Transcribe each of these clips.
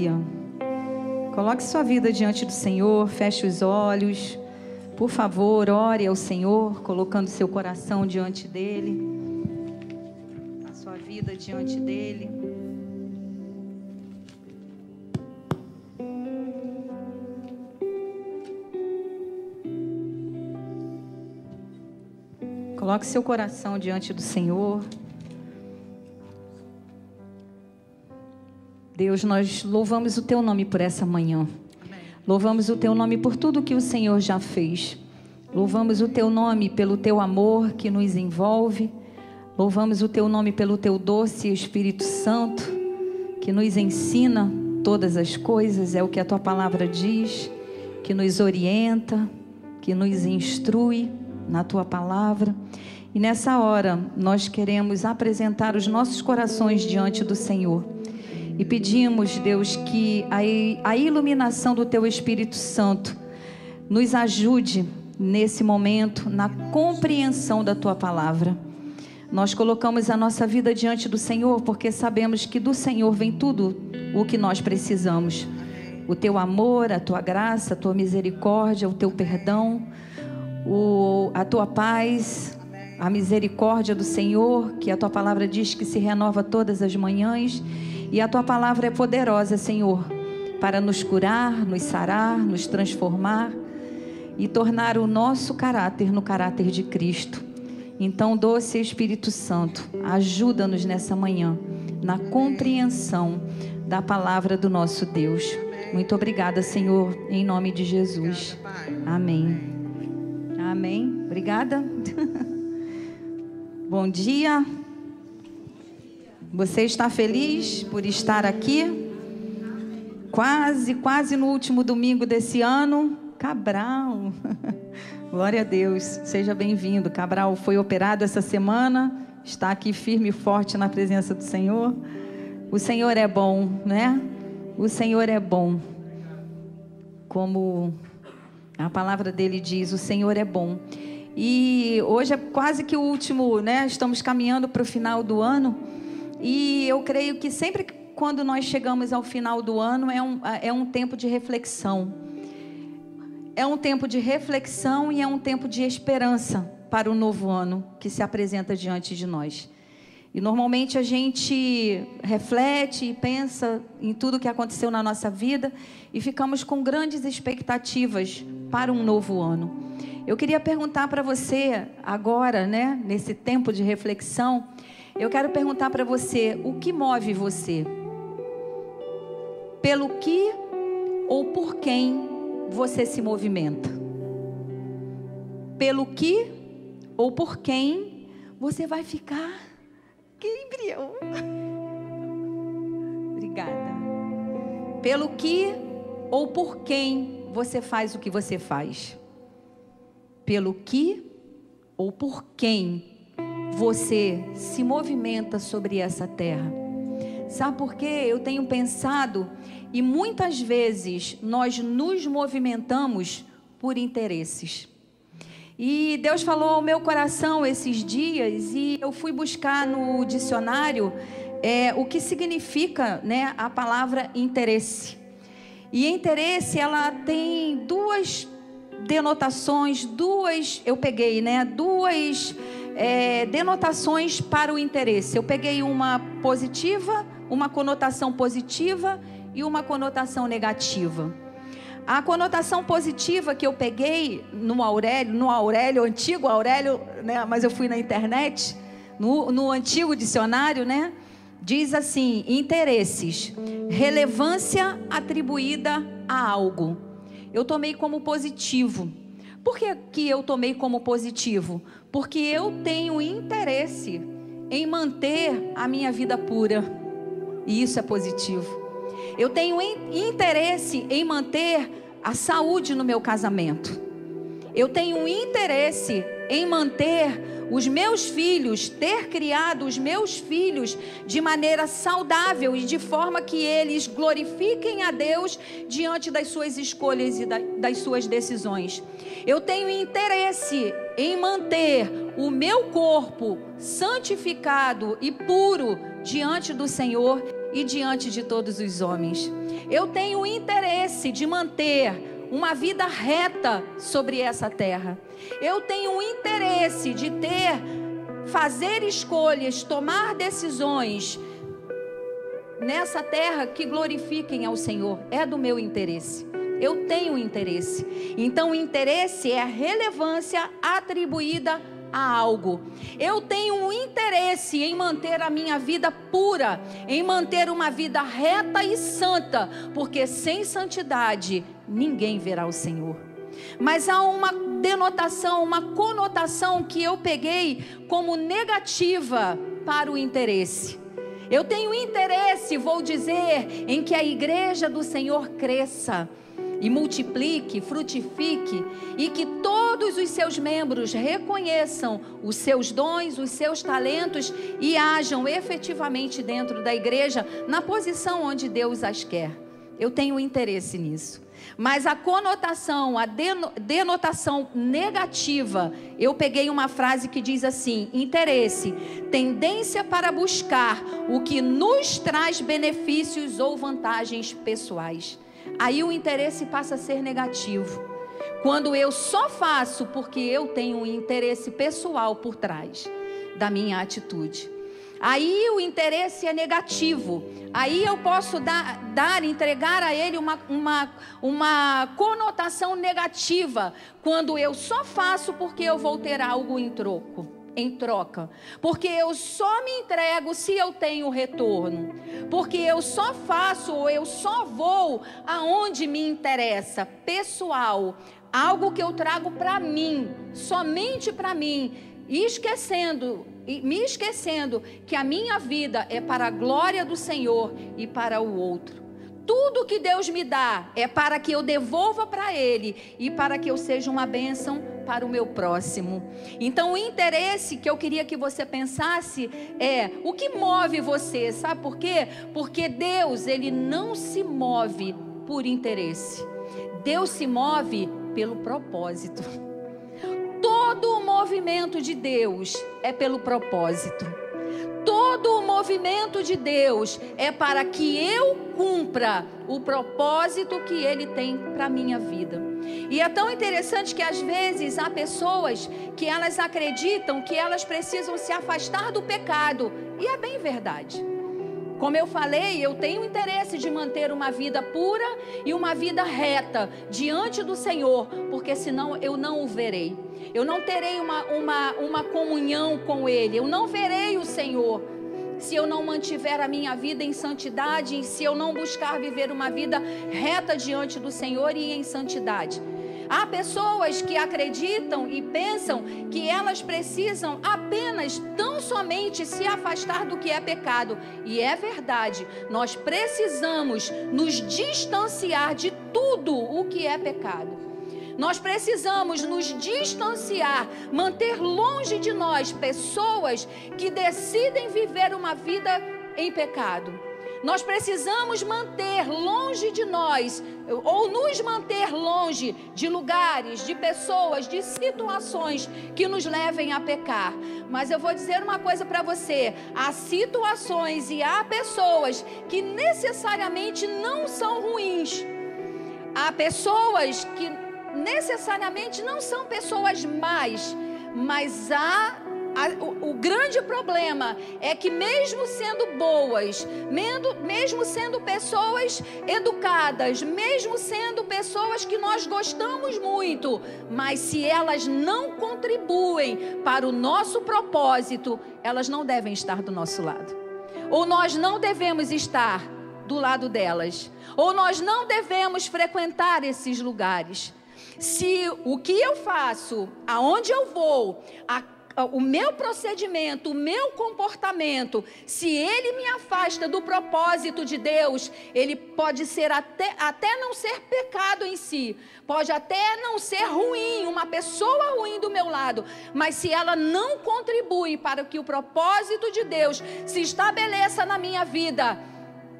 Aleluia. Coloque sua vida diante do Senhor, feche os olhos. Por favor, ore ao Senhor, colocando seu coração diante dele, a sua vida diante dele. Coloque seu coração diante do Senhor. Deus, nós louvamos o teu nome por essa manhã. Louvamos o teu nome por tudo que o Senhor já fez. Louvamos o teu nome pelo teu amor que nos envolve. Louvamos o teu nome pelo teu doce Espírito Santo que nos ensina todas as coisas, é o que a tua palavra diz, que nos orienta, que nos instrui na tua palavra. E nessa hora nós queremos apresentar os nossos corações diante do Senhor e pedimos, Deus, que a, iluminação do Teu Espírito Santo nos ajude nesse momento na compreensão da Tua palavra. Nós colocamos a nossa vida diante do Senhor porque sabemos que do Senhor vem tudo o que nós precisamos. O teu amor, a tua graça, a tua misericórdia, o teu perdão, o, a tua paz, a misericórdia do Senhor, que a tua palavra diz que se renova todas as manhãs. E a tua palavra é poderosa, Senhor, para nos curar, nos sarar, nos transformar e tornar o nosso caráter no caráter de Cristo. Então, doce Espírito Santo, ajuda-nos nessa manhã na compreensão da palavra do nosso Deus. Muito obrigada, Senhor, em nome de Jesus. Amém. Amém. Obrigada. Bom dia. Você está feliz por estar aqui? Quase, quase no último domingo desse ano. Cabral. Glória a Deus. Seja bem-vindo. Cabral foi operado essa semana. Está aqui firme e forte na presença do Senhor. O Senhor é bom, né? O Senhor é bom. Como a palavra dele diz, o Senhor é bom. E hoje é quase que o último, né? Estamos caminhando para o final do ano. E eu creio que sempre quando nós chegamos ao final do ano é um, é um tempo de reflexão. É um tempo de reflexão e é um tempo de esperança para o novo ano que se apresenta diante de nós. E normalmente a gente reflete e pensa em tudo que aconteceu na nossa vida e ficamos com grandes expectativas para um novo ano. Eu queria perguntar para você agora, né, nesse tempo de reflexão, eu quero perguntar para você: o que move você? Pelo que ou por quem você se movimenta? Pelo que ou por quem você vai ficar? Que embrião. Obrigada. Pelo que ou por quem você faz o que você faz? Pelo que ou por quem você se movimenta sobre essa terra. Sabe por quê? Eu tenho pensado e muitas vezes nós nos movimentamos por interesses. E Deus falou ao meu coração esses dias e eu fui buscar no dicionário é, o que significa né, a palavra interesse. E interesse ela tem duas denotações, duas, eu peguei, né, duas é, denotações para o interesse. Eu peguei uma positiva, uma conotação positiva e uma conotação negativa. A conotação positiva que eu peguei no Aurélio, no Aurélio, antigo Aurélio, né, mas eu fui na internet, no, no antigo dicionário, né? Diz assim: interesses, relevância atribuída a algo. Eu tomei como positivo. Por que, que eu tomei como positivo? Porque eu tenho interesse em manter a minha vida pura. E isso é positivo. Eu tenho interesse em manter a saúde no meu casamento. Eu tenho interesse em manter os meus filhos, ter criado os meus filhos de maneira saudável e de forma que eles glorifiquem a Deus diante das suas escolhas e das suas decisões. Eu tenho interesse em manter o meu corpo santificado e puro diante do Senhor e diante de todos os homens. Eu tenho interesse de manter uma vida reta sobre essa terra. Eu tenho interesse de ter, fazer escolhas, tomar decisões nessa terra que glorifiquem ao Senhor. É do meu interesse. Eu tenho interesse. Então, interesse é a relevância atribuída a algo. Eu tenho um interesse em manter a minha vida pura, em manter uma vida reta e santa, porque sem santidade ninguém verá o Senhor. Mas há uma denotação, uma conotação que eu peguei como negativa para o interesse. Eu tenho interesse, vou dizer, em que a igreja do Senhor cresça e multiplique, frutifique e que todos os seus membros reconheçam os seus dons, os seus talentos e hajam efetivamente dentro da igreja na posição onde Deus as quer. Eu tenho interesse nisso. Mas a conotação, a denotação negativa, eu peguei uma frase que diz assim: interesse, tendência para buscar o que nos traz benefícios ou vantagens pessoais aí o interesse passa a ser negativo. Quando eu só faço porque eu tenho um interesse pessoal por trás da minha atitude. Aí o interesse é negativo. Aí eu posso dar, dar entregar a ele uma, uma, uma conotação negativa. Quando eu só faço porque eu vou ter algo em troco em troca. Porque eu só me entrego se eu tenho retorno. Porque eu só faço ou eu só vou aonde me interessa, pessoal, algo que eu trago para mim, somente para mim, e me esquecendo que a minha vida é para a glória do Senhor e para o outro. Tudo que Deus me dá é para que eu devolva para Ele e para que eu seja uma bênção para o meu próximo. Então, o interesse que eu queria que você pensasse é o que move você, sabe por quê? Porque Deus, Ele não se move por interesse, Deus se move pelo propósito. Todo o movimento de Deus é pelo propósito. Todo o movimento de Deus é para que eu cumpra o propósito que Ele tem para a minha vida. E é tão interessante que às vezes há pessoas que elas acreditam que elas precisam se afastar do pecado. E é bem verdade. Como eu falei, eu tenho interesse de manter uma vida pura e uma vida reta diante do Senhor, porque senão eu não o verei. Eu não terei uma, uma, uma comunhão com Ele, eu não verei o Senhor. Se eu não mantiver a minha vida em santidade, e se eu não buscar viver uma vida reta diante do Senhor e em santidade. Há pessoas que acreditam e pensam que elas precisam apenas, tão somente, se afastar do que é pecado. E é verdade, nós precisamos nos distanciar de tudo o que é pecado. Nós precisamos nos distanciar, manter longe de nós pessoas que decidem viver uma vida em pecado. Nós precisamos manter longe de nós, ou nos manter longe de lugares, de pessoas, de situações que nos levem a pecar. Mas eu vou dizer uma coisa para você: há situações e há pessoas que necessariamente não são ruins. Há pessoas que necessariamente não são pessoas más, mas há o, o, grande problema é que, mesmo sendo boas, mesmo, mesmo sendo pessoas educadas, mesmo sendo pessoas que nós gostamos muito, mas se elas não contribuem para o nosso propósito, elas não devem estar do nosso lado. Ou nós não devemos estar do lado delas. Ou nós não devemos frequentar esses lugares. Se o que eu faço, aonde eu vou, a o meu procedimento, o meu comportamento, se ele me afasta do propósito de Deus, ele pode ser até, até não ser pecado em si, pode até não ser ruim, uma pessoa ruim do meu lado, mas se ela não contribui para que o propósito de Deus se estabeleça na minha vida,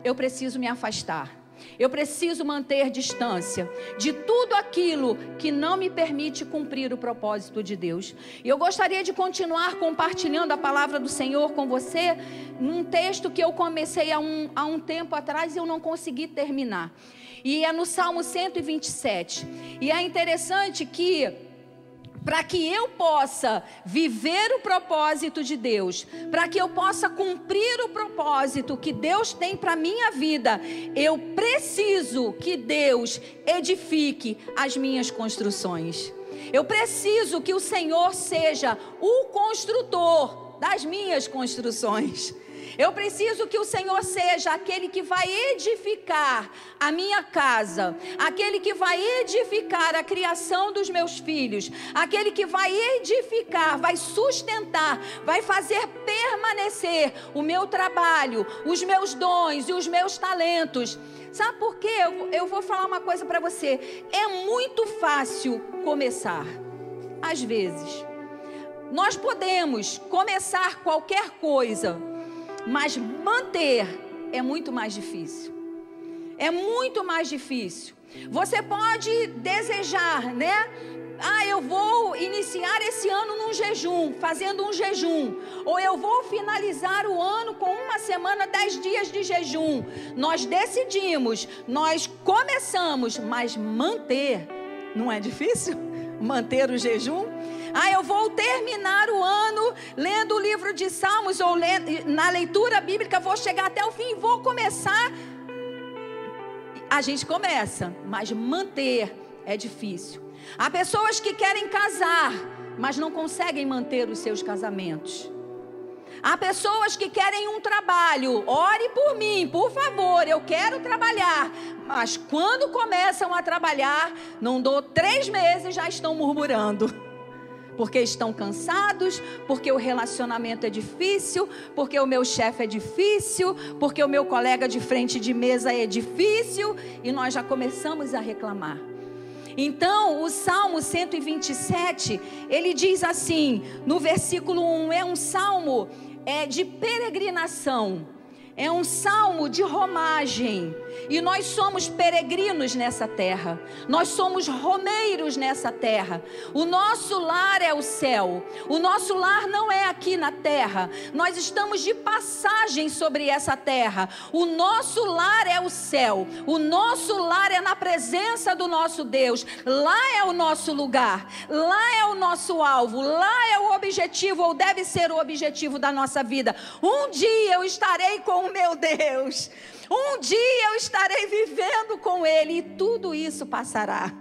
eu preciso me afastar. Eu preciso manter distância de tudo aquilo que não me permite cumprir o propósito de Deus. E eu gostaria de continuar compartilhando a palavra do Senhor com você num texto que eu comecei há um, há um tempo atrás e eu não consegui terminar. E é no Salmo 127. E é interessante que para que eu possa viver o propósito de Deus, para que eu possa cumprir o propósito que Deus tem para minha vida, eu preciso que Deus edifique as minhas construções. Eu preciso que o Senhor seja o construtor das minhas construções. Eu preciso que o Senhor seja aquele que vai edificar a minha casa, aquele que vai edificar a criação dos meus filhos, aquele que vai edificar, vai sustentar, vai fazer permanecer o meu trabalho, os meus dons e os meus talentos. Sabe por quê? Eu, eu vou falar uma coisa para você. É muito fácil começar. Às vezes. Nós podemos começar qualquer coisa mas manter é muito mais difícil. É muito mais difícil. Você pode desejar, né? Ah, eu vou iniciar esse ano num jejum, fazendo um jejum. Ou eu vou finalizar o ano com uma semana, dez dias de jejum. Nós decidimos, nós começamos, mas manter não é difícil? Manter o jejum? Ah, eu vou terminar o ano lendo o livro de Salmos ou lendo, na leitura bíblica, vou chegar até o fim vou começar. A gente começa, mas manter é difícil. Há pessoas que querem casar, mas não conseguem manter os seus casamentos. Há pessoas que querem um trabalho, ore por mim, por favor, eu quero trabalhar. Mas quando começam a trabalhar, não dou três meses, já estão murmurando porque estão cansados, porque o relacionamento é difícil, porque o meu chefe é difícil, porque o meu colega de frente de mesa é difícil, e nós já começamos a reclamar. Então, o Salmo 127, ele diz assim, no versículo 1, é um salmo é, de peregrinação é um salmo de romagem. E nós somos peregrinos nessa terra. Nós somos romeiros nessa terra. O nosso lar é o céu. O nosso lar não é aqui na terra. Nós estamos de passagem sobre essa terra. O nosso lar é o céu. O nosso lar é na presença do nosso Deus. Lá é o nosso lugar. Lá é o nosso alvo. Lá é o objetivo ou deve ser o objetivo da nossa vida. Um dia eu estarei com meu Deus. Um dia eu estarei vivendo com Ele e tudo isso passará.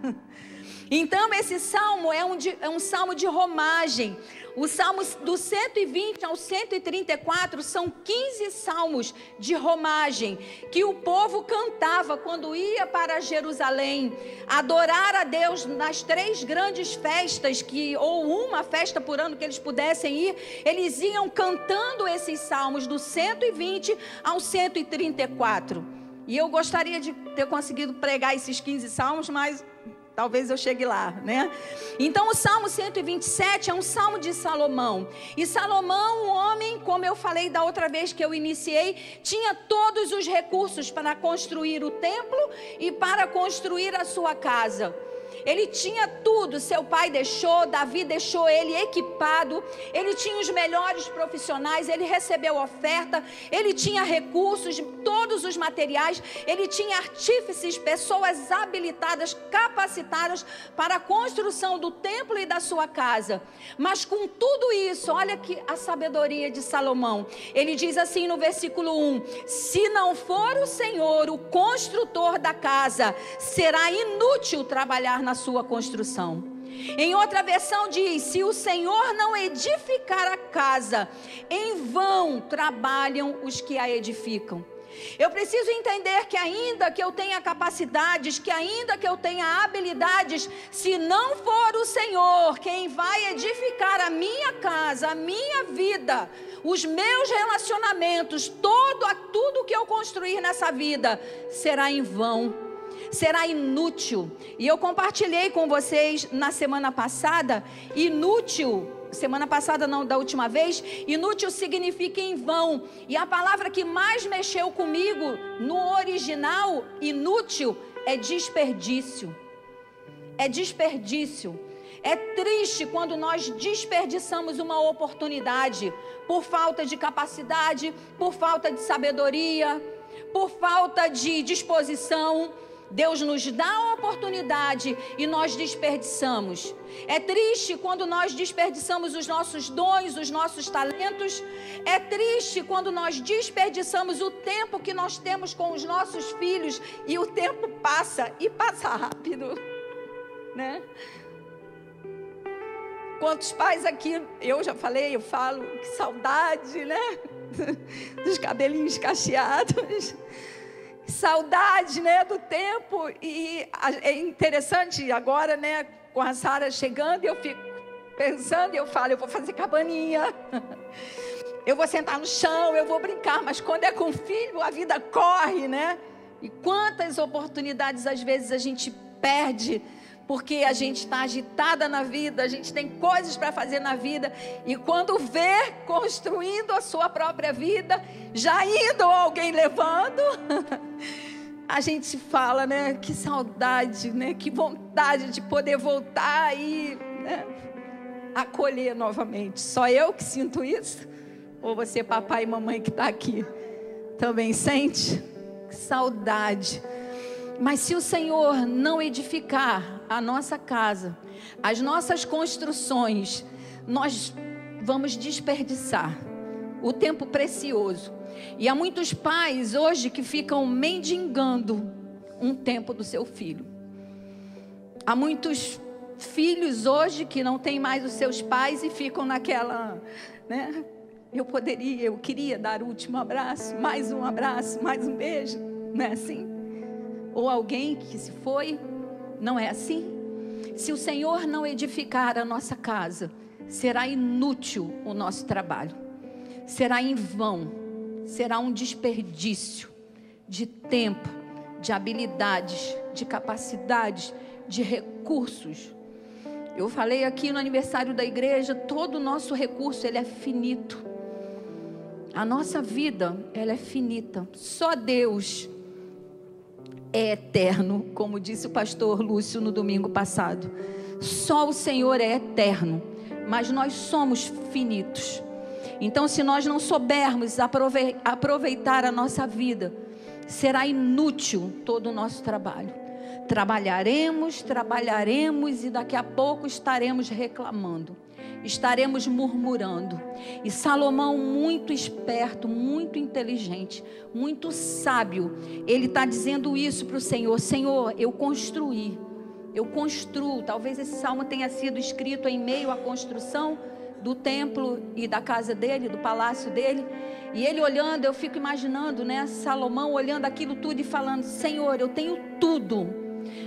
Então, esse salmo é um, de, é um salmo de romagem. Os salmos do 120 ao 134 são 15 salmos de romagem que o povo cantava quando ia para Jerusalém, adorar a Deus nas três grandes festas que ou uma festa por ano que eles pudessem ir, eles iam cantando esses salmos do 120 ao 134. E eu gostaria de ter conseguido pregar esses 15 salmos, mas Talvez eu chegue lá, né? Então, o Salmo 127 é um salmo de Salomão. E Salomão, um homem, como eu falei da outra vez que eu iniciei, tinha todos os recursos para construir o templo e para construir a sua casa. Ele tinha tudo, seu pai deixou, Davi deixou ele equipado, ele tinha os melhores profissionais, ele recebeu oferta, ele tinha recursos, todos os materiais, ele tinha artífices, pessoas habilitadas, capacitadas para a construção do templo e da sua casa. Mas com tudo isso, olha que a sabedoria de Salomão. Ele diz assim no versículo 1: Se não for o Senhor o construtor da casa, será inútil trabalhar na na sua construção. Em outra versão diz: Se o Senhor não edificar a casa, em vão trabalham os que a edificam. Eu preciso entender que, ainda que eu tenha capacidades, que ainda que eu tenha habilidades, se não for o Senhor quem vai edificar a minha casa, a minha vida, os meus relacionamentos, todo, tudo que eu construir nessa vida, será em vão será inútil. E eu compartilhei com vocês na semana passada, inútil semana passada, não, da última vez, inútil significa em vão. E a palavra que mais mexeu comigo no original, inútil, é desperdício. É desperdício. É triste quando nós desperdiçamos uma oportunidade por falta de capacidade, por falta de sabedoria, por falta de disposição. Deus nos dá a oportunidade e nós desperdiçamos. É triste quando nós desperdiçamos os nossos dons, os nossos talentos. É triste quando nós desperdiçamos o tempo que nós temos com os nossos filhos e o tempo passa e passa rápido, né? Quantos pais aqui, eu já falei, eu falo, que saudade, né? Dos cabelinhos cacheados saudade, né, do tempo. E é interessante agora, né, com a Sara chegando, eu fico pensando, eu falo, eu vou fazer cabaninha. Eu vou sentar no chão, eu vou brincar, mas quando é com filho, a vida corre, né? E quantas oportunidades às vezes a gente perde porque a gente está agitada na vida, a gente tem coisas para fazer na vida, e quando vê construindo a sua própria vida, já indo alguém levando, a gente fala, né? Que saudade, né? Que vontade de poder voltar e né? acolher novamente. Só eu que sinto isso? Ou você, papai e mamãe que está aqui, também sente? Que saudade. Mas se o Senhor não edificar a nossa casa, as nossas construções, nós vamos desperdiçar o tempo precioso. E há muitos pais hoje que ficam mendigando um tempo do seu filho. Há muitos filhos hoje que não têm mais os seus pais e ficam naquela, né? Eu poderia, eu queria dar o último abraço, mais um abraço, mais um beijo, não é assim? Ou alguém que se foi. Não é assim? Se o Senhor não edificar a nossa casa, será inútil o nosso trabalho, será em vão, será um desperdício de tempo, de habilidades, de capacidades, de recursos. Eu falei aqui no aniversário da igreja, todo o nosso recurso ele é finito. A nossa vida, ela é finita. Só Deus é eterno, como disse o pastor Lúcio no domingo passado. Só o Senhor é eterno, mas nós somos finitos. Então, se nós não soubermos aproveitar a nossa vida, será inútil todo o nosso trabalho. Trabalharemos, trabalharemos e daqui a pouco estaremos reclamando estaremos murmurando. E Salomão, muito esperto, muito inteligente, muito sábio, ele está dizendo isso para o Senhor: Senhor, eu construí, eu construo. Talvez esse salmo tenha sido escrito em meio à construção do templo e da casa dele, do palácio dele. E ele olhando, eu fico imaginando, né? Salomão olhando aquilo tudo e falando: Senhor, eu tenho tudo,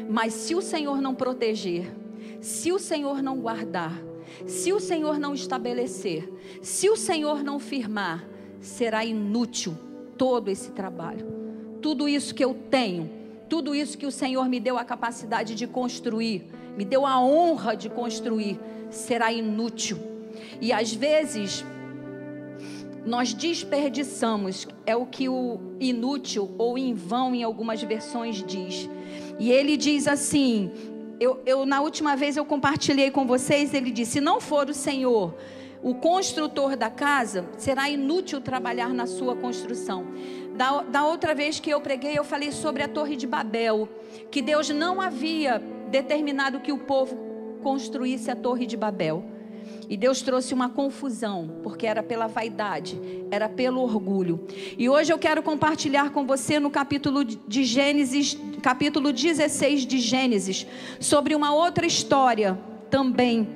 mas se o Senhor não proteger, se o Senhor não guardar, se o Senhor não estabelecer, se o Senhor não firmar, será inútil todo esse trabalho. Tudo isso que eu tenho, tudo isso que o Senhor me deu a capacidade de construir, me deu a honra de construir, será inútil. E às vezes nós desperdiçamos, é o que o inútil ou em vão em algumas versões diz. E ele diz assim: eu, eu, na última vez eu compartilhei com vocês, ele disse: se não for o Senhor o construtor da casa, será inútil trabalhar na sua construção. Da, da outra vez que eu preguei, eu falei sobre a Torre de Babel, que Deus não havia determinado que o povo construísse a Torre de Babel. E Deus trouxe uma confusão, porque era pela vaidade, era pelo orgulho. E hoje eu quero compartilhar com você no capítulo de Gênesis, capítulo 16 de Gênesis, sobre uma outra história também.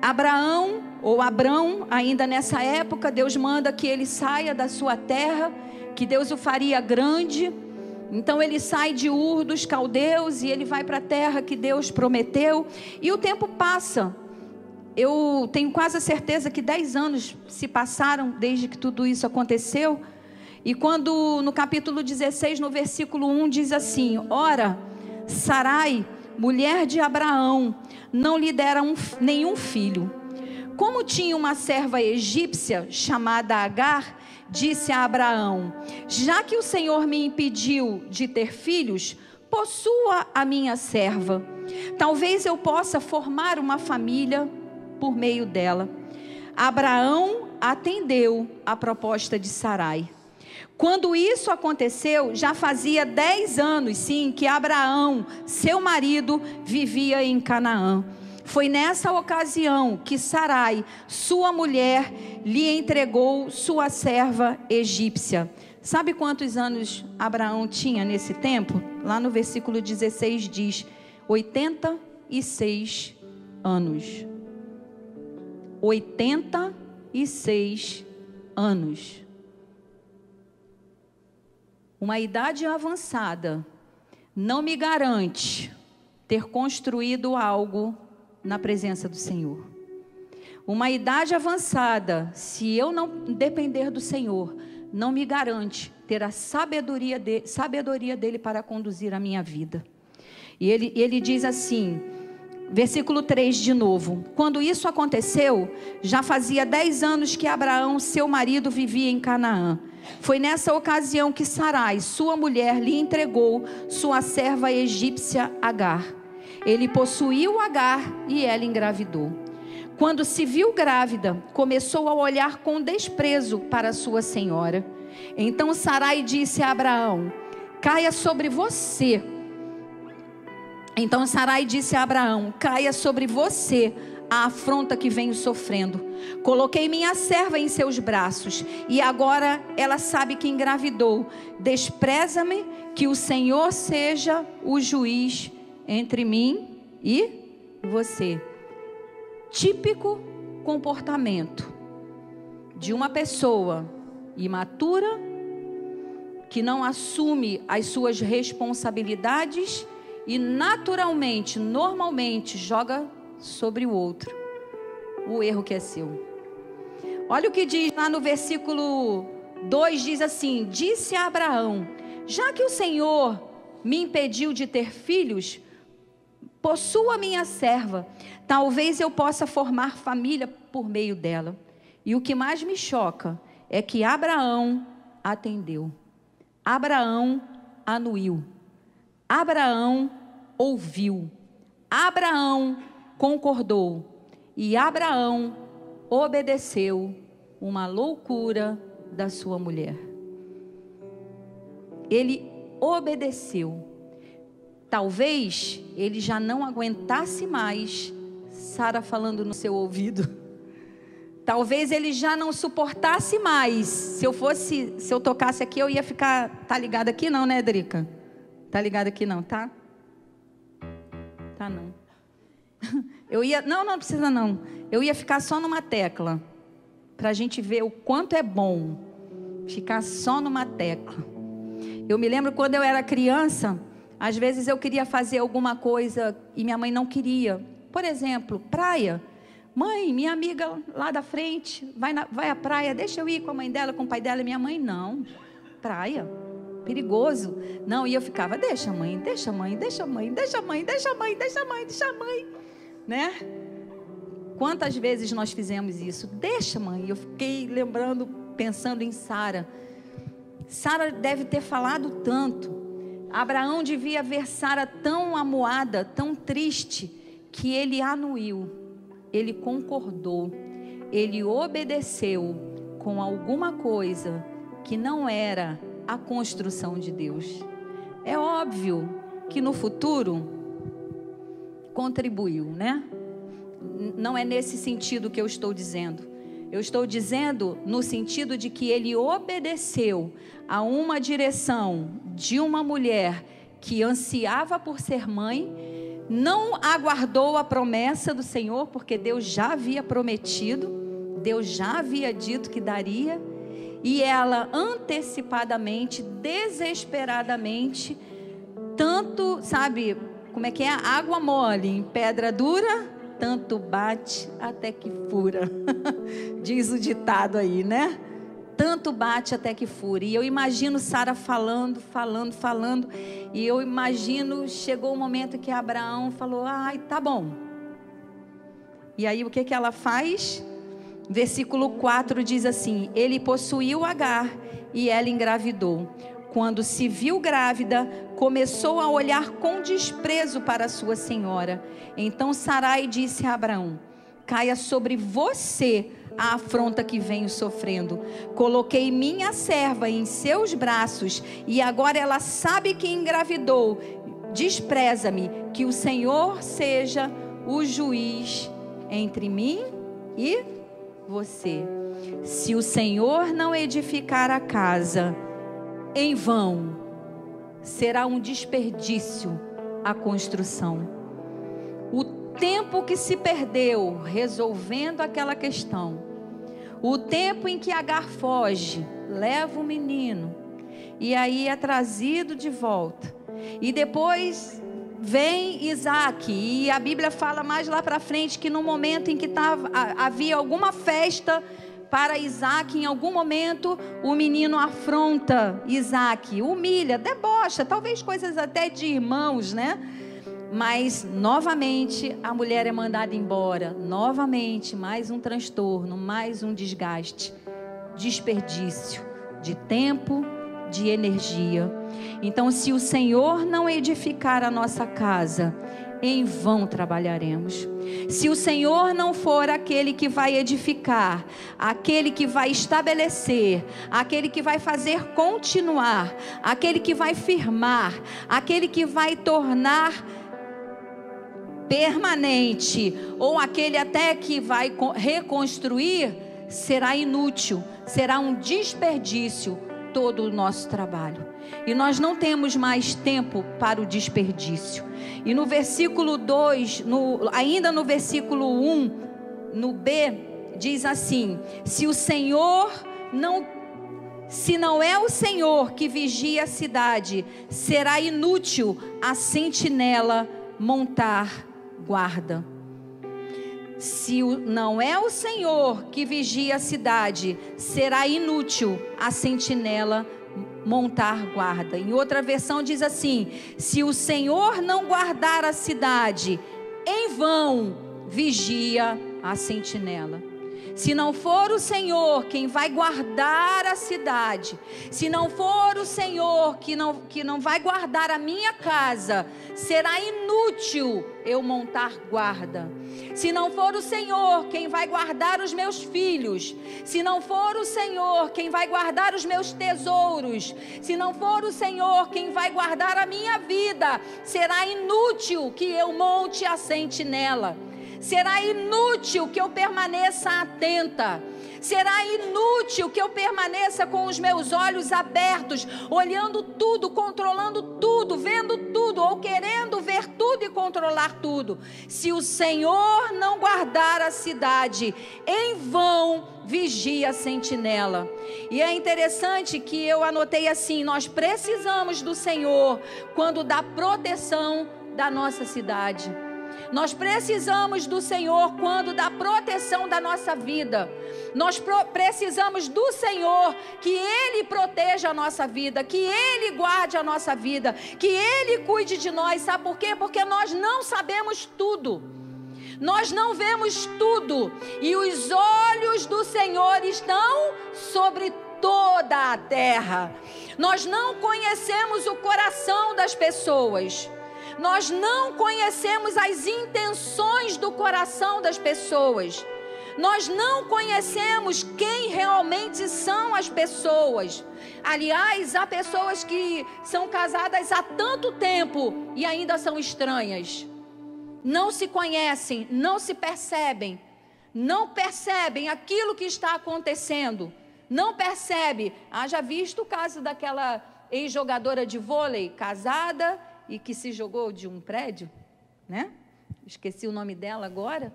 Abraão, ou Abrão, ainda nessa época, Deus manda que ele saia da sua terra, que Deus o faria grande. Então ele sai de Ur dos caldeus e ele vai para a terra que Deus prometeu. E o tempo passa eu tenho quase a certeza que 10 anos se passaram desde que tudo isso aconteceu. E quando no capítulo 16, no versículo 1, diz assim: Ora, Sarai, mulher de Abraão, não lhe dera um, nenhum filho, como tinha uma serva egípcia chamada Agar, disse a Abraão: Já que o Senhor me impediu de ter filhos, possua a minha serva. Talvez eu possa formar uma família por meio dela. Abraão atendeu a proposta de Sarai. Quando isso aconteceu, já fazia dez anos, sim, que Abraão, seu marido, vivia em Canaã. Foi nessa ocasião que Sarai, sua mulher, lhe entregou sua serva egípcia. Sabe quantos anos Abraão tinha nesse tempo? Lá no versículo 16 diz: 86 anos. 86 anos. Uma idade avançada não me garante ter construído algo na presença do Senhor. Uma idade avançada, se eu não depender do Senhor, não me garante ter a sabedoria, de, sabedoria dele para conduzir a minha vida. E ele, ele diz assim, versículo 3 de novo: Quando isso aconteceu, já fazia dez anos que Abraão, seu marido, vivia em Canaã. Foi nessa ocasião que Sarai, sua mulher, lhe entregou sua serva egípcia Agar. Ele possuiu Agar e ela engravidou. Quando se viu grávida, começou a olhar com desprezo para sua senhora. Então Sarai disse a Abraão: Caia sobre você. Então Sarai disse a Abraão: Caia sobre você a afronta que venho sofrendo. Coloquei minha serva em seus braços e agora ela sabe que engravidou. Despreza-me que o Senhor seja o juiz entre mim e você típico comportamento de uma pessoa imatura que não assume as suas responsabilidades e naturalmente, normalmente joga sobre o outro o erro que é seu. Olha o que diz lá no versículo 2 diz assim: Disse a Abraão: Já que o Senhor me impediu de ter filhos, Possua minha serva, talvez eu possa formar família por meio dela. E o que mais me choca é que Abraão atendeu. Abraão anuiu. Abraão ouviu. Abraão concordou. E Abraão obedeceu uma loucura da sua mulher. Ele obedeceu. Talvez ele já não aguentasse mais Sara falando no seu ouvido. Talvez ele já não suportasse mais. Se eu fosse, se eu tocasse aqui, eu ia ficar. Tá ligado aqui não, né, Drica? Tá ligado aqui não, tá? Tá não. Eu ia, não, não precisa não. Eu ia ficar só numa tecla, para a gente ver o quanto é bom ficar só numa tecla. Eu me lembro quando eu era criança, às vezes eu queria fazer alguma coisa e minha mãe não queria. Por exemplo, praia. Mãe, minha amiga lá da frente vai, na, vai à praia, deixa eu ir com a mãe dela, com o pai dela. Minha mãe, não. Praia, perigoso. Não, e eu ficava, deixa mãe, deixa mãe, deixa mãe, deixa mãe, deixa mãe, deixa mãe, deixa mãe. Né? Quantas vezes nós fizemos isso? Deixa mãe. Eu fiquei lembrando, pensando em Sara. Sara deve ter falado tanto Abraão devia ver Sara tão amuada, tão triste, que ele anuiu, ele concordou, ele obedeceu com alguma coisa que não era a construção de Deus. É óbvio que no futuro contribuiu, né? Não é nesse sentido que eu estou dizendo. Eu estou dizendo no sentido de que ele obedeceu a uma direção de uma mulher que ansiava por ser mãe, não aguardou a promessa do Senhor, porque Deus já havia prometido, Deus já havia dito que daria, e ela antecipadamente, desesperadamente, tanto, sabe, como é que é? Água mole em pedra dura, tanto bate até que fura. Diz o ditado aí, né? Tanto bate até que fura. E eu imagino Sara falando, falando, falando. E eu imagino, chegou o momento que Abraão falou: ai, tá bom. E aí o que, que ela faz? Versículo 4 diz assim: Ele possuiu Agar e ela engravidou. Quando se viu grávida, começou a olhar com desprezo para sua senhora. Então Sarai disse a Abraão: Caia sobre você a afronta que venho sofrendo. Coloquei minha serva em seus braços e agora ela sabe que engravidou. Despreza-me, que o Senhor seja o juiz entre mim e você. Se o Senhor não edificar a casa, em vão será um desperdício a construção. O tempo que se perdeu resolvendo aquela questão, o tempo em que Agar foge, leva o menino e aí é trazido de volta. E depois vem Isaac, e a Bíblia fala mais lá para frente que no momento em que tava, havia alguma festa para Isaac, em algum momento o menino afronta Isaac, humilha, debocha, talvez coisas até de irmãos, né? Mas novamente a mulher é mandada embora, novamente mais um transtorno, mais um desgaste, desperdício de tempo, de energia. Então, se o Senhor não edificar a nossa casa, em vão trabalharemos. Se o Senhor não for aquele que vai edificar, aquele que vai estabelecer, aquele que vai fazer continuar, aquele que vai firmar, aquele que vai tornar permanente, ou aquele até que vai reconstruir, será inútil, será um desperdício todo o nosso trabalho. E nós não temos mais tempo para o desperdício. E no versículo 2, no, ainda no versículo 1, um, no B, diz assim: Se o Senhor não se não é o Senhor que vigia a cidade, será inútil a sentinela montar guarda. Se não é o Senhor que vigia a cidade, será inútil a sentinela montar guarda. Em outra versão diz assim: se o Senhor não guardar a cidade, em vão vigia a sentinela. Se não for o Senhor quem vai guardar a cidade, se não for o Senhor que não, que não vai guardar a minha casa, será inútil eu montar guarda. Se não for o Senhor quem vai guardar os meus filhos, se não for o Senhor quem vai guardar os meus tesouros, se não for o Senhor quem vai guardar a minha vida, será inútil que eu monte a sentinela será inútil que eu permaneça atenta. Será inútil que eu permaneça com os meus olhos abertos, olhando tudo, controlando tudo, vendo tudo, ou querendo ver tudo e controlar tudo. Se o Senhor não guardar a cidade, em vão vigia a sentinela. E é interessante que eu anotei assim: nós precisamos do Senhor quando dá proteção da nossa cidade. Nós precisamos do Senhor quando da proteção da nossa vida. Nós precisamos do Senhor que Ele proteja a nossa vida, que Ele guarde a nossa vida, que Ele cuide de nós. Sabe por quê? Porque nós não sabemos tudo. Nós não vemos tudo. E os olhos do Senhor estão sobre toda a terra. Nós não conhecemos o coração das pessoas. Nós não conhecemos as intenções do coração das pessoas. Nós não conhecemos quem realmente são as pessoas. Aliás, há pessoas que são casadas há tanto tempo e ainda são estranhas. Não se conhecem, não se percebem, não percebem aquilo que está acontecendo. Não percebe. Haja visto o caso daquela ex-jogadora de vôlei, casada e que se jogou de um prédio, né? Esqueci o nome dela agora.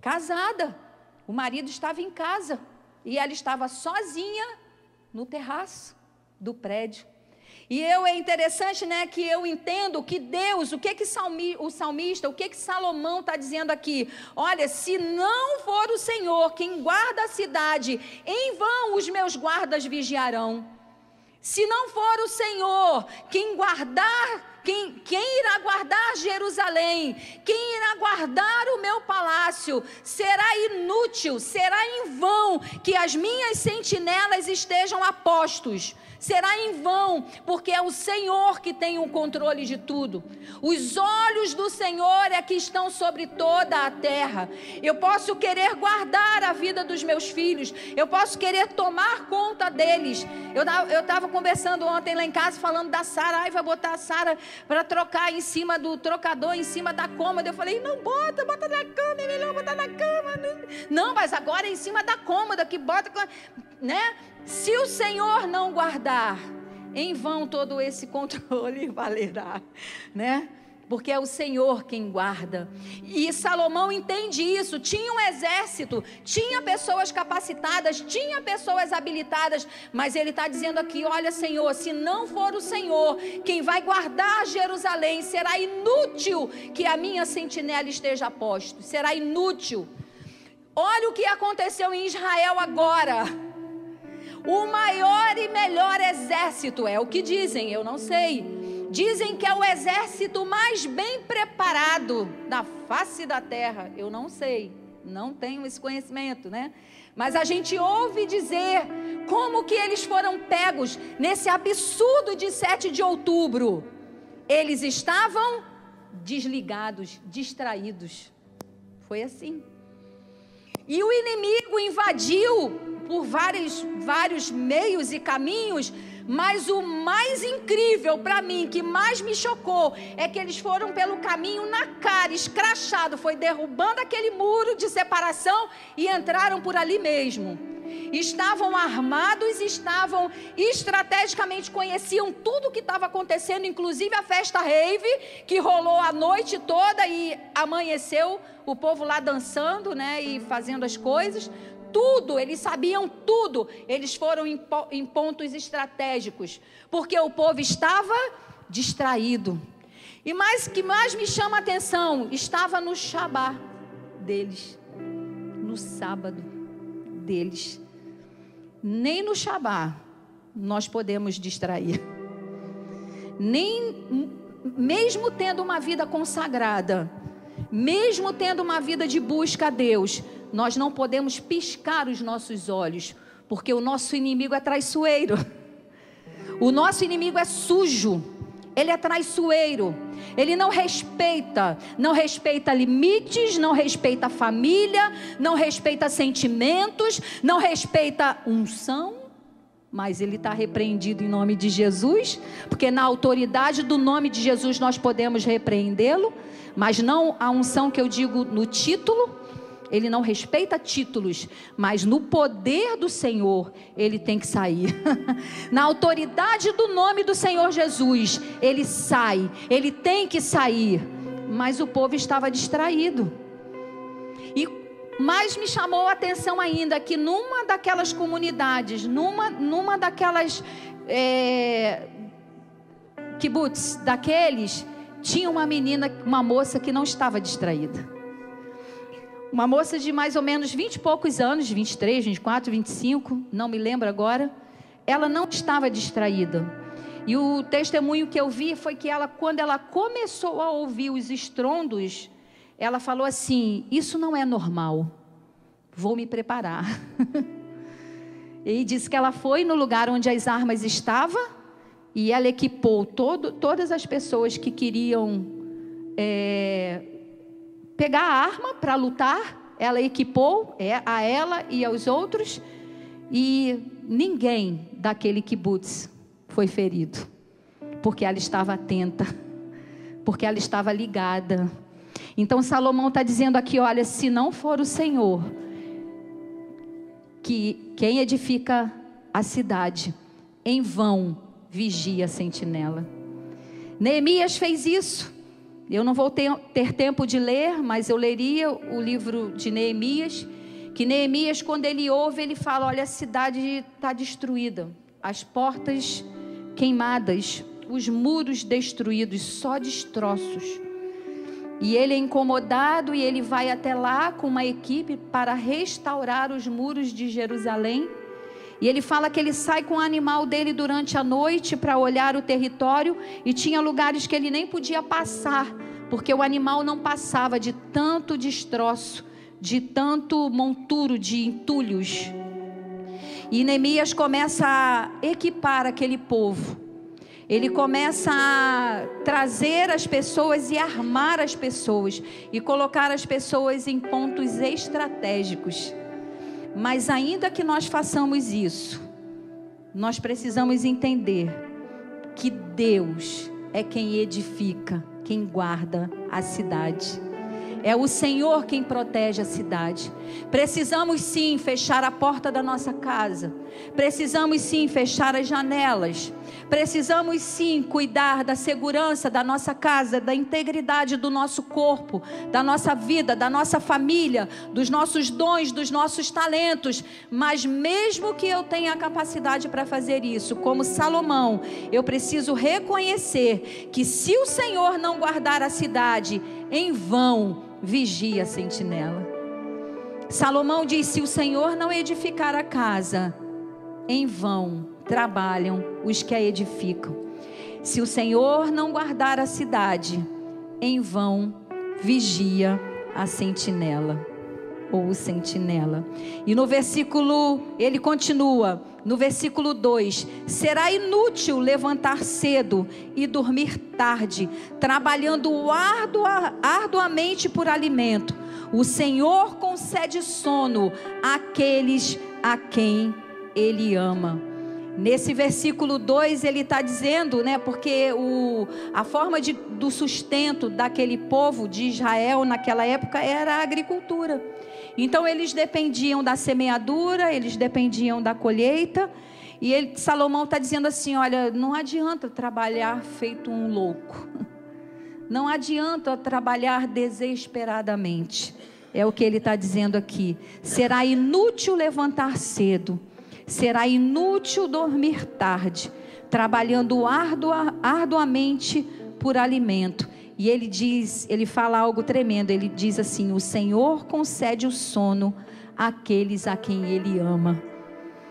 Casada. O marido estava em casa e ela estava sozinha no terraço do prédio. E eu é interessante, né, que eu entendo que Deus, o que que salmi, o salmista, o que que Salomão está dizendo aqui? Olha, se não for o Senhor quem guarda a cidade, em vão os meus guardas vigiarão. Se não for o Senhor quem guardar quem, quem irá guardar Jerusalém, quem irá guardar o meu palácio, será inútil, será em vão que as minhas sentinelas estejam a postos será em vão, porque é o Senhor que tem o controle de tudo. Os olhos do Senhor é que estão sobre toda a terra. Eu posso querer guardar a vida dos meus filhos, eu posso querer tomar conta deles. Eu estava conversando ontem lá em casa falando da Sara, ai, vai botar a Sara para trocar em cima do trocador, em cima da cômoda. Eu falei, não bota, bota na cama, é melhor botar na cama. Não, mas agora é em cima da cômoda que bota, né? Se o Senhor não guardar, em vão todo esse controle valerá, né? Porque é o Senhor quem guarda. E Salomão entende isso. Tinha um exército, tinha pessoas capacitadas, tinha pessoas habilitadas, mas ele está dizendo aqui: olha, Senhor, se não for o Senhor quem vai guardar Jerusalém, será inútil que a minha sentinela esteja a posto. Será inútil. Olha o que aconteceu em Israel agora. O maior e melhor exército é o que dizem, eu não sei. Dizem que é o exército mais bem preparado da face da terra. Eu não sei, não tenho esse conhecimento, né? Mas a gente ouve dizer como que eles foram pegos nesse absurdo de 7 de outubro. Eles estavam desligados, distraídos. Foi assim. E o inimigo invadiu por vários, vários meios e caminhos, mas o mais incrível para mim, que mais me chocou, é que eles foram pelo caminho na cara, escrachado, foi derrubando aquele muro de separação e entraram por ali mesmo. Estavam armados, estavam estrategicamente conheciam tudo o que estava acontecendo, inclusive a festa rave que rolou a noite toda e amanheceu o povo lá dançando, né, e fazendo as coisas tudo, eles sabiam tudo. Eles foram em, em pontos estratégicos, porque o povo estava distraído. E mais que mais me chama a atenção, estava no Shabá deles, no sábado deles. Nem no Shabá nós podemos distrair. Nem mesmo tendo uma vida consagrada, mesmo tendo uma vida de busca a Deus, nós não podemos piscar os nossos olhos, porque o nosso inimigo é traiçoeiro. O nosso inimigo é sujo. Ele é traiçoeiro. Ele não respeita, não respeita limites, não respeita família, não respeita sentimentos, não respeita unção. Mas ele está repreendido em nome de Jesus, porque na autoridade do nome de Jesus nós podemos repreendê-lo, mas não a unção que eu digo no título, ele não respeita títulos, mas no poder do Senhor, ele tem que sair. Na autoridade do nome do Senhor Jesus, ele sai, ele tem que sair. Mas o povo estava distraído. E mais me chamou a atenção ainda que numa daquelas comunidades, numa, numa daquelas é, kibbutz, daqueles, tinha uma menina, uma moça que não estava distraída. Uma moça de mais ou menos 20 e poucos anos, 23, 24, 25, não me lembro agora. Ela não estava distraída. E o testemunho que eu vi foi que ela, quando ela começou a ouvir os estrondos, ela falou assim: Isso não é normal, vou me preparar. e disse que ela foi no lugar onde as armas estavam e ela equipou todo, todas as pessoas que queriam é, pegar a arma para lutar, ela equipou é, a ela e aos outros, e ninguém daquele kibbutz foi ferido, porque ela estava atenta, porque ela estava ligada. Então Salomão está dizendo aqui: olha, se não for o Senhor, que quem edifica a cidade, em vão vigia a sentinela. Neemias fez isso. Eu não vou ter, ter tempo de ler, mas eu leria o livro de Neemias. Que Neemias, quando ele ouve, ele fala: Olha, a cidade está destruída, as portas queimadas, os muros destruídos, só destroços. E ele é incomodado e ele vai até lá com uma equipe para restaurar os muros de Jerusalém. E ele fala que ele sai com o animal dele durante a noite para olhar o território e tinha lugares que ele nem podia passar, porque o animal não passava de tanto destroço, de tanto monturo de entulhos. E Neemias começa a equipar aquele povo. Ele começa a trazer as pessoas e armar as pessoas e colocar as pessoas em pontos estratégicos. Mas ainda que nós façamos isso, nós precisamos entender que Deus é quem edifica, quem guarda a cidade. É o Senhor quem protege a cidade. Precisamos sim fechar a porta da nossa casa. Precisamos sim fechar as janelas. Precisamos sim cuidar da segurança da nossa casa, da integridade do nosso corpo, da nossa vida, da nossa família, dos nossos dons, dos nossos talentos. Mas mesmo que eu tenha a capacidade para fazer isso, como Salomão, eu preciso reconhecer que se o Senhor não guardar a cidade, em vão vigia a sentinela. Salomão diz: se o Senhor não edificar a casa, em vão trabalham os que a edificam. Se o Senhor não guardar a cidade, em vão vigia a sentinela ou o sentinela. E no versículo, ele continua, no versículo 2: Será inútil levantar cedo e dormir tarde, trabalhando ardua, arduamente por alimento. O Senhor concede sono àqueles a quem ele ama. Nesse versículo 2 ele está dizendo, né, porque o, a forma de, do sustento daquele povo de Israel naquela época era a agricultura. Então eles dependiam da semeadura, eles dependiam da colheita. E ele, Salomão está dizendo assim: olha, não adianta trabalhar feito um louco. Não adianta trabalhar desesperadamente. É o que ele está dizendo aqui. Será inútil levantar cedo será inútil dormir tarde, trabalhando ardua, arduamente por alimento. E ele diz, ele fala algo tremendo, ele diz assim: "O Senhor concede o sono àqueles a quem ele ama".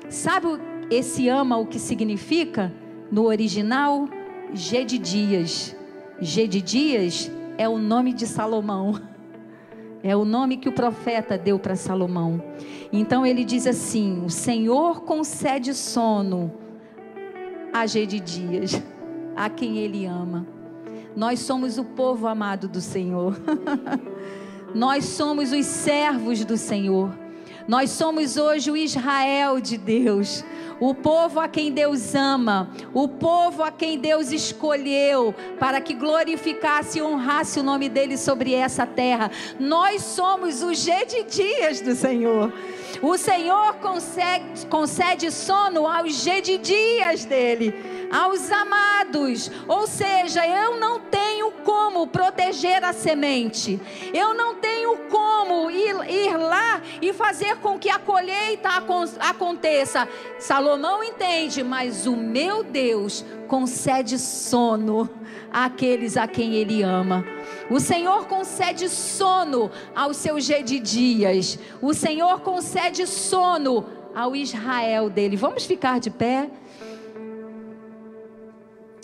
Sabe esse ama o que significa no original? G de dias. G de dias é o nome de Salomão. É o nome que o profeta deu para Salomão. Então ele diz assim: O Senhor concede sono a G de dias, a quem ele ama. Nós somos o povo amado do Senhor. Nós somos os servos do Senhor. Nós somos hoje o Israel de Deus o povo a quem Deus ama, o povo a quem Deus escolheu para que glorificasse e honrasse o nome dele sobre essa terra. Nós somos o G de dias do Senhor. O Senhor concede, concede sono aos G de dias dele, aos amados. Ou seja, eu não tenho como proteger a semente, eu não tenho como ir, ir lá e fazer com que a colheita aconteça. Salomão entende, mas o meu Deus concede sono àqueles a quem ele ama. O Senhor concede sono aos seus G de dias. O Senhor concede sono ao Israel dele. Vamos ficar de pé?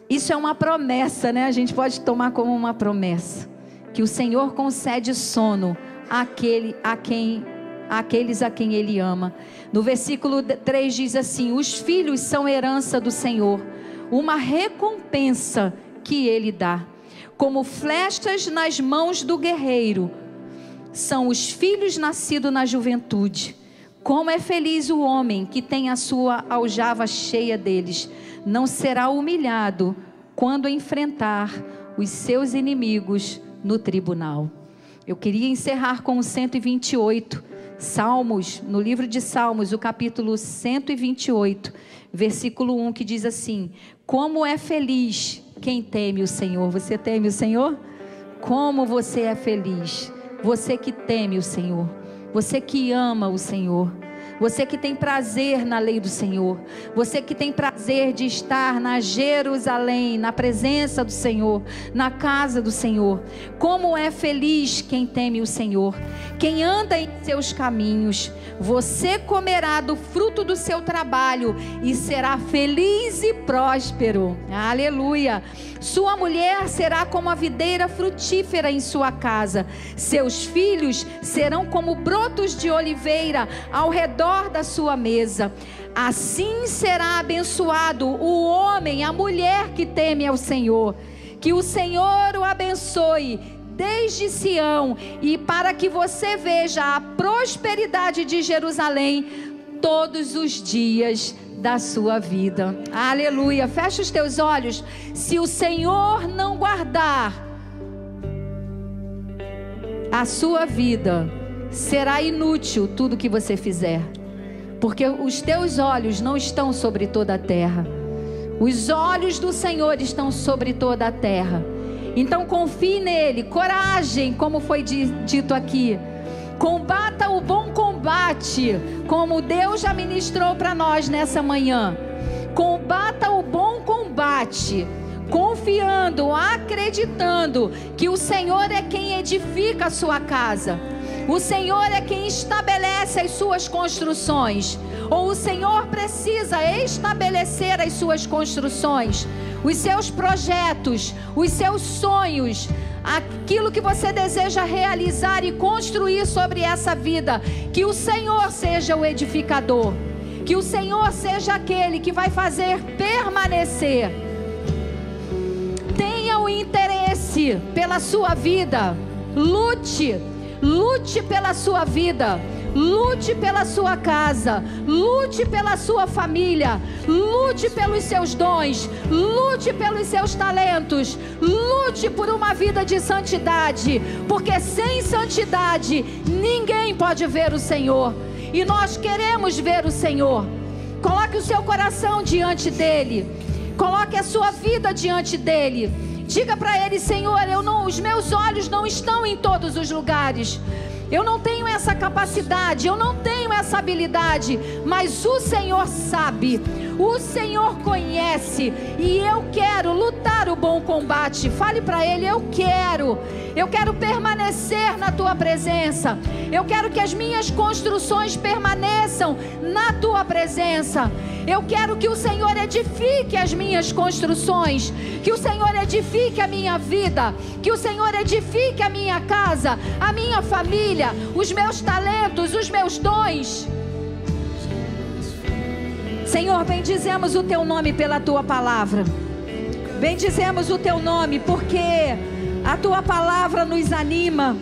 Isso é uma promessa, né? A gente pode tomar como uma promessa que o Senhor concede sono àquele a quem àqueles a quem ele ama. No versículo 3 diz assim: Os filhos são herança do Senhor, uma recompensa que ele dá. Como flechas nas mãos do guerreiro, são os filhos nascidos na juventude. Como é feliz o homem que tem a sua aljava cheia deles, não será humilhado quando enfrentar os seus inimigos no tribunal. Eu queria encerrar com o 128 Salmos, no livro de Salmos, o capítulo 128, versículo 1, que diz assim: Como é feliz quem teme o Senhor. Você teme o Senhor? Como você é feliz. Você que teme o Senhor. Você que ama o Senhor. Você que tem prazer na lei do Senhor. Você que tem prazer de estar na Jerusalém, na presença do Senhor, na casa do Senhor. Como é feliz quem teme o Senhor, quem anda em seus caminhos. Você comerá do fruto do seu trabalho e será feliz e próspero. Aleluia. Sua mulher será como a videira frutífera em sua casa. Seus filhos serão como brotos de oliveira ao redor da sua mesa. Assim será abençoado o homem, a mulher que teme ao Senhor. Que o Senhor o abençoe desde Sião e para que você veja a prosperidade de Jerusalém todos os dias da sua vida. Aleluia. Fecha os teus olhos. Se o Senhor não guardar a sua vida, será inútil tudo que você fizer. Porque os teus olhos não estão sobre toda a terra. Os olhos do Senhor estão sobre toda a terra. Então confie nele, coragem, como foi dito aqui. Combata o bom combate, como Deus já ministrou para nós nessa manhã. Combata o bom combate, confiando, acreditando que o Senhor é quem edifica a sua casa. O Senhor é quem estabelece as suas construções. Ou o Senhor precisa estabelecer as suas construções, os seus projetos, os seus sonhos, aquilo que você deseja realizar e construir sobre essa vida. Que o Senhor seja o edificador. Que o Senhor seja aquele que vai fazer permanecer. Tenha o interesse pela sua vida. Lute, lute pela sua vida Lute pela sua casa, lute pela sua família, lute pelos seus dons, lute pelos seus talentos, lute por uma vida de santidade, porque sem santidade ninguém pode ver o Senhor. E nós queremos ver o Senhor. Coloque o seu coração diante dele. Coloque a sua vida diante dele. Diga para ele, Senhor, eu não, os meus olhos não estão em todos os lugares. Eu não tenho essa capacidade, eu não tenho essa habilidade, mas o Senhor sabe, o Senhor conhece e eu quero lutar o bom combate. Fale para Ele: eu quero, eu quero permanecer na Tua presença, eu quero que as minhas construções permaneçam na Tua presença. Eu quero que o Senhor edifique as minhas construções, que o Senhor edifique a minha vida, que o Senhor edifique a minha casa, a minha família, os meus talentos, os meus dons. Senhor, bendizemos o teu nome pela tua palavra. Bendizemos o teu nome porque a tua palavra nos anima.